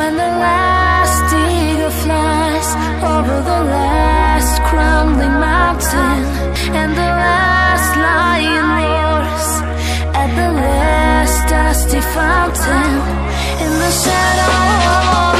when the last eagle flies over the last crumbling mountain and the last lion roars at the last dusty fountain in the shadow